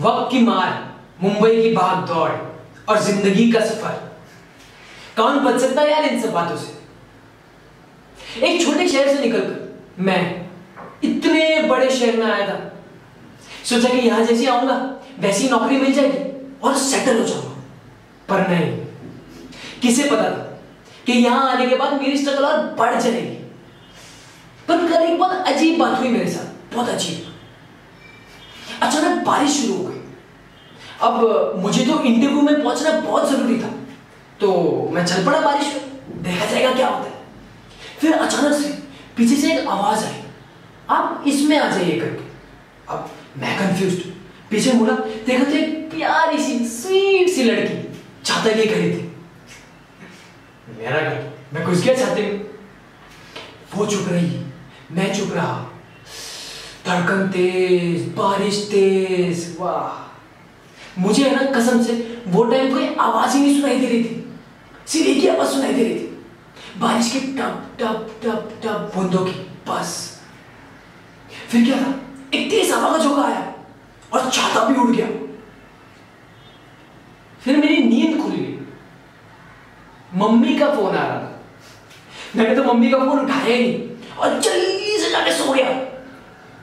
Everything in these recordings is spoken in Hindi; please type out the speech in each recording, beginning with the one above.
वक्त की मार, मुंबई की भाग दौड़ और ज़िंदगी का सफ़र। कौन बच सकता है यार इन सब बातों से? एक छोटे शहर से निकलकर मैं इतने बड़े शहर में आया था। सोचा कि यहाँ जैसे आऊँगा, वैसी नौकरी मिल जाएगी और सेटल हो जाऊँगा। पर नहीं, किसे पता था कि यहाँ आने के बाद मेरी स्ट्रगल और बढ़ जाएगी? पर कल एक बहुत अजीब बात हुई मेरे साथ, बहुत अजीब। अचानक बारिश शुरू हो गई। अब मुझे तो इंटरव्यू में पहुँचना बहुत ज़रूरी था। तो मैं चल पड़ा बारिश में। देखा जाएगा क्या होता है। फिर अचानक से पीछे से एक आवाज़ आई। आप इसमें आ जाइए करके। अब मैं कंफ्यूज पीछे मुड़ा, देखा तो एक प्यारी सी स्वीट सी लड़की छाता लिए खड़ी थी। मेरा घर। मैं घुस गया छाते में वो चुप रही। मैं चुप रहा। धड़कन तेज, बारिश तेज, वाह। मुझे है ना कसम से वो टाइम कोई आवाज़ ही नहीं सुनाई दे रही थी। एक ही आवाज़ सुनाई दे रही थी। बारिश के टप टप टप टप बूंदों की, बस। फिर क्या था? एक तेज हवा का झोंका आया और छाता भी उड़ गया। फिर मेरी नींद खुल गई। मम्मी का फ़ोन आ रहा था। मैंने तो मम्मी का फ़ोन उठाया ही नहीं और जल्दी से जाके सो गया।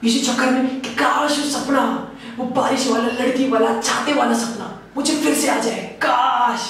इसी चक्कर में कि काश वो सपना, वो बारिश वाला, लड़की वाला, छाते वाला सपना मुझे फिर से आ जाए। काश।